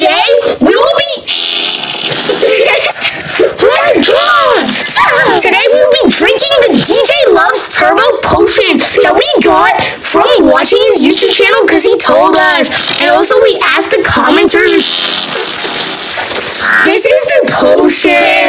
today we will be. Today we will be drinking the DJ Loves Turbo potion that we got from watching his YouTube channel because he told us. And also we asked the commenters. This is the potion.